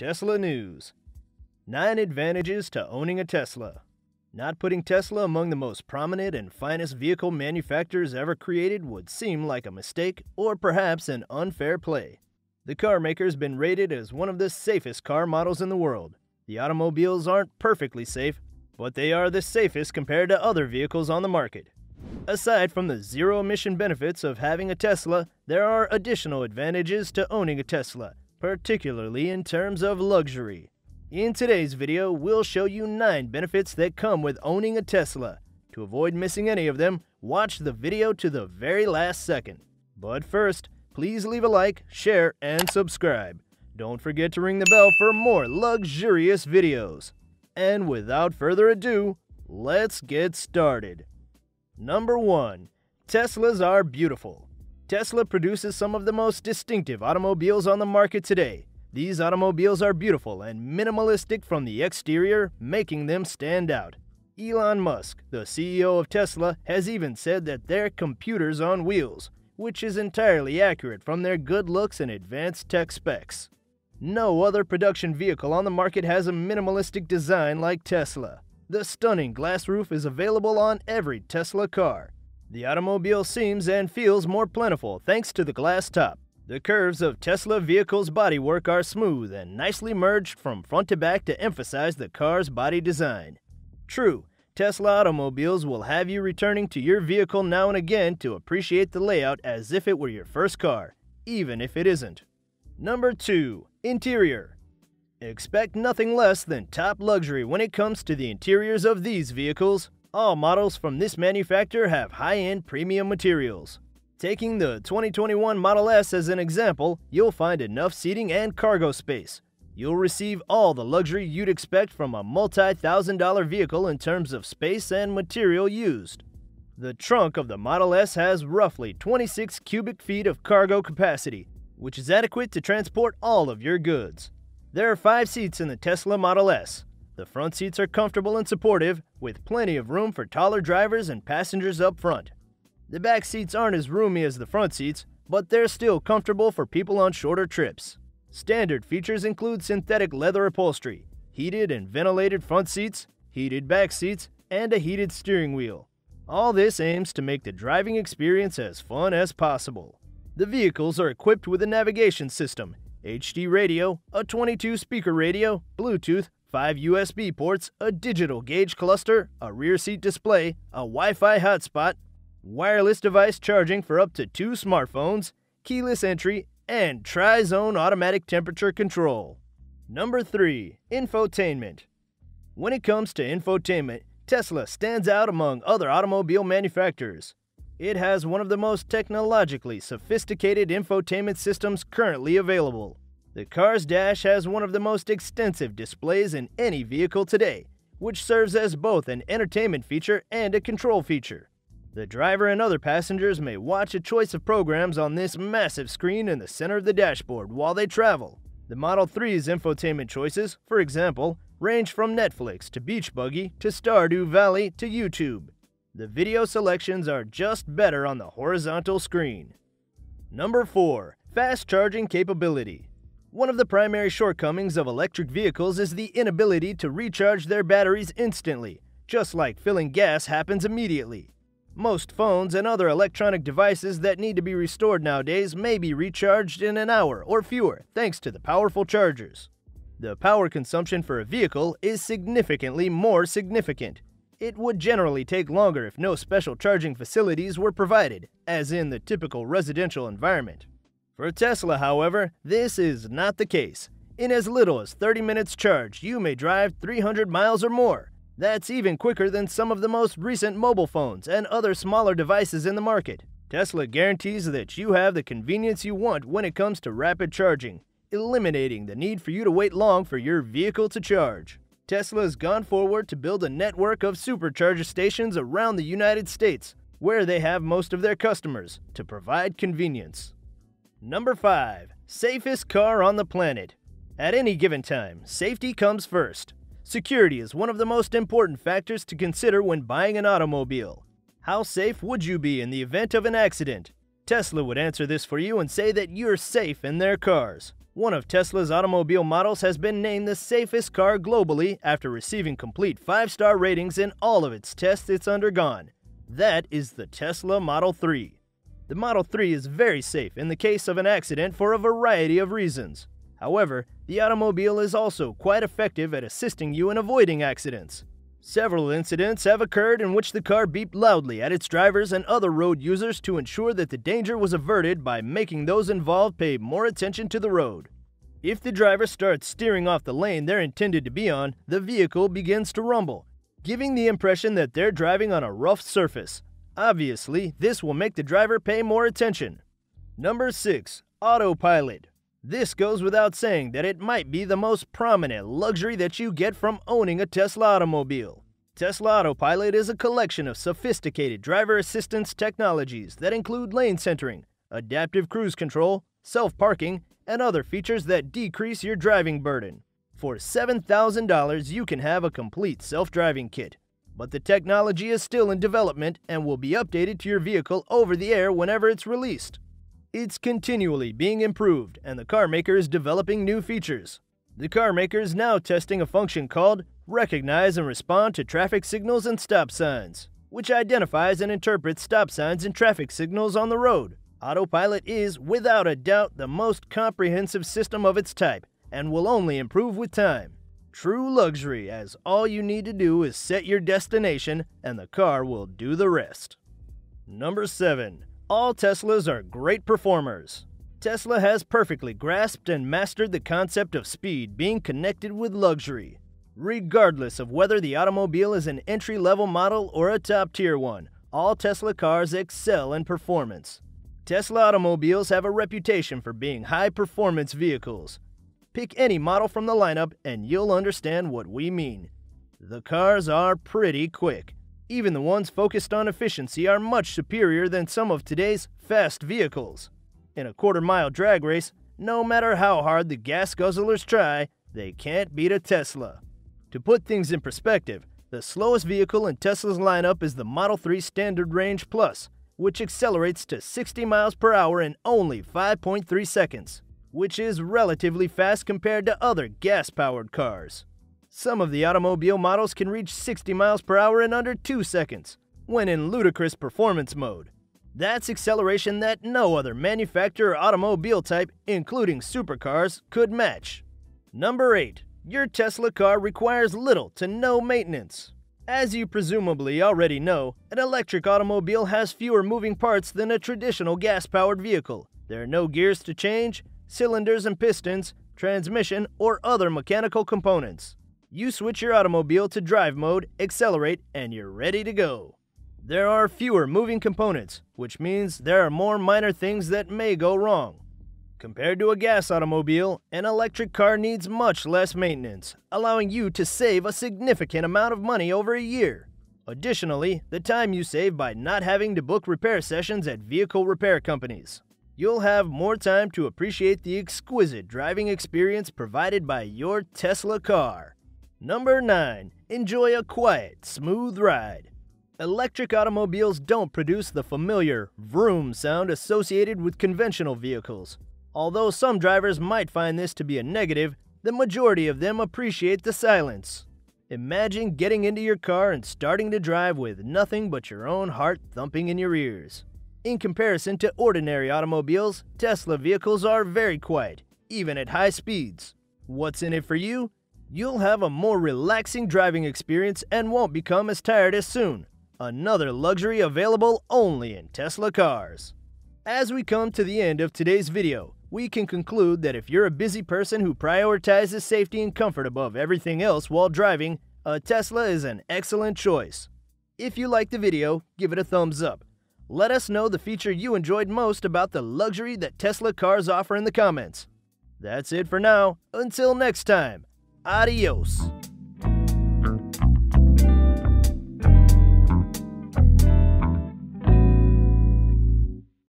Tesla News 9 Advantages to Owning a Tesla. Not putting Tesla among the most prominent and finest vehicle manufacturers ever created would seem like a mistake or perhaps an unfair play. The car maker's been rated as one of the safest car models in the world. The automobiles aren't perfectly safe, but they are the safest compared to other vehicles on the market. Aside from the zero emission benefits of having a Tesla, there are additional advantages to owning a Tesla, particularly in terms of luxury. In today's video, we'll show you 9 benefits that come with owning a Tesla. To avoid missing any of them, watch the video to the very last second. But first, please leave a like, share, and subscribe. Don't forget to ring the bell for more luxurious videos. And without further ado, let's get started. Number 1. Teslas are beautiful. Tesla produces some of the most distinctive automobiles on the market today. These automobiles are beautiful and minimalistic from the exterior, making them stand out. Elon Musk, the CEO of Tesla, has even said that they're computers on wheels, which is entirely accurate from their good looks and advanced tech specs. No other production vehicle on the market has a minimalistic design like Tesla. The stunning glass roof is available on every Tesla car. The automobile seems and feels more plentiful thanks to the glass top. The curves of Tesla vehicles' bodywork are smooth and nicely merged from front to back to emphasize the car's body design. True, Tesla automobiles will have you returning to your vehicle now and again to appreciate the layout as if it were your first car, even if it isn't. Number 2. Interior Expect nothing less than top luxury when it comes to the interiors of these vehicles. All models from this manufacturer have high-end premium materials. Taking the 2021 Model S as an example, you'll find enough seating and cargo space. You'll receive all the luxury you'd expect from a multi-thousand dollar vehicle in terms of space and material used. The trunk of the Model S has roughly 26 cubic feet of cargo capacity, which is adequate to transport all of your goods. There are five seats in the Tesla Model S, the front seats are comfortable and supportive, with plenty of room for taller drivers and passengers up front. The back seats aren't as roomy as the front seats, but they're still comfortable for people on shorter trips. Standard features include synthetic leather upholstery, heated and ventilated front seats, heated back seats, and a heated steering wheel. All this aims to make the driving experience as fun as possible. The vehicles are equipped with a navigation system, HD radio, a 22 speaker radio, Bluetooth, five USB ports, a digital gauge cluster, a rear seat display, a Wi Fi hotspot, wireless device charging for up to two smartphones, keyless entry, and tri zone automatic temperature control. Number 3. Infotainment. When it comes to infotainment, Tesla stands out among other automobile manufacturers. It has one of the most technologically sophisticated infotainment systems currently available. The car's dash has one of the most extensive displays in any vehicle today, which serves as both an entertainment feature and a control feature. The driver and other passengers may watch a choice of programs on this massive screen in the center of the dashboard while they travel. The Model 3's infotainment choices, for example, range from Netflix to Beach Buggy to Stardew Valley to YouTube. The video selections are just better on the horizontal screen. Number 4. Fast charging capability. One of the primary shortcomings of electric vehicles is the inability to recharge their batteries instantly, just like filling gas happens immediately. Most phones and other electronic devices that need to be restored nowadays may be recharged in an hour or fewer thanks to the powerful chargers. The power consumption for a vehicle is significantly more significant. It would generally take longer if no special charging facilities were provided, as in the typical residential environment. For Tesla, however, this is not the case. In as little as 30 minutes charge, you may drive 300 miles or more. That's even quicker than some of the most recent mobile phones and other smaller devices in the market. Tesla guarantees that you have the convenience you want when it comes to rapid charging, eliminating the need for you to wait long for your vehicle to charge. Tesla has gone forward to build a network of supercharger stations around the United States, where they have most of their customers, to provide convenience. Number 5. Safest car on the planet. At any given time, safety comes first. Security is one of the most important factors to consider when buying an automobile. How safe would you be in the event of an accident? Tesla would answer this for you and say that you're safe in their cars. One of Tesla's automobile models has been named the safest car globally after receiving complete 5 star ratings in all of its tests it's undergone. That is the Tesla Model 3. The Model 3 is very safe in the case of an accident for a variety of reasons. However, the automobile is also quite effective at assisting you in avoiding accidents. Several incidents have occurred in which the car beeped loudly at its drivers and other road users to ensure that the danger was averted by making those involved pay more attention to the road. If the driver starts steering off the lane they're intended to be on, the vehicle begins to rumble, giving the impression that they're driving on a rough surface. Obviously, this will make the driver pay more attention. Number 6. Autopilot. This goes without saying that it might be the most prominent luxury that you get from owning a Tesla automobile. Tesla Autopilot is a collection of sophisticated driver assistance technologies that include lane centering, adaptive cruise control, self parking, and other features that decrease your driving burden. For $7,000, you can have a complete self driving kit. But the technology is still in development and will be updated to your vehicle over the air whenever it's released. It's continually being improved, and the car maker is developing new features. The car maker is now testing a function called Recognize and Respond to Traffic Signals and Stop Signs, which identifies and interprets stop signs and traffic signals on the road. Autopilot is, without a doubt, the most comprehensive system of its type and will only improve with time. True luxury, as all you need to do is set your destination and the car will do the rest. Number 7. All Teslas are great performers. Tesla has perfectly grasped and mastered the concept of speed being connected with luxury. Regardless of whether the automobile is an entry level model or a top tier one, all Tesla cars excel in performance. Tesla automobiles have a reputation for being high performance vehicles. Pick any model from the lineup and you'll understand what we mean. The cars are pretty quick. Even the ones focused on efficiency are much superior than some of today's fast vehicles. In a quarter mile drag race, no matter how hard the gas guzzlers try, they can't beat a Tesla. To put things in perspective, the slowest vehicle in Tesla's lineup is the Model 3 Standard Range Plus, which accelerates to 60 miles per hour in only 5.3 seconds, which is relatively fast compared to other gas powered cars. Some of the automobile models can reach 60 miles per hour in under 2 seconds, when in ludicrous performance mode. That's acceleration that no other manufacturer automobile type, including supercars, could match. Number 8. Your Tesla car requires little to no maintenance. As you presumably already know, an electric automobile has fewer moving parts than a traditional gas powered vehicle. There are no gears to change, cylinders and pistons, transmission, or other mechanical components. You switch your automobile to drive mode, accelerate, and you're ready to go. There are fewer moving components, which means there are more minor things that may go wrong. Compared to a gas automobile, an electric car needs much less maintenance, allowing you to save a significant amount of money over a year. Additionally, the time you save by not having to book repair sessions at vehicle repair companies. You'll have more time to appreciate the exquisite driving experience provided by your Tesla car. Number 9. Enjoy a quiet, smooth ride. Electric automobiles don't produce the familiar vroom sound associated with conventional vehicles. Although some drivers might find this to be a negative, the majority of them appreciate the silence. Imagine getting into your car and starting to drive with nothing but your own heart thumping in your ears. In comparison to ordinary automobiles, Tesla vehicles are very quiet, even at high speeds. What's in it for you? You'll have a more relaxing driving experience and won't become as tired as soon. Another luxury available only in Tesla cars. As we come to the end of today's video, we can conclude that if you're a busy person who prioritizes safety and comfort above everything else while driving, a Tesla is an excellent choice. If you liked the video, give it a thumbs up. Let us know the feature you enjoyed most about the luxury that Tesla cars offer in the comments. That's it for now. Until next time. Adios.